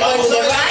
I was like.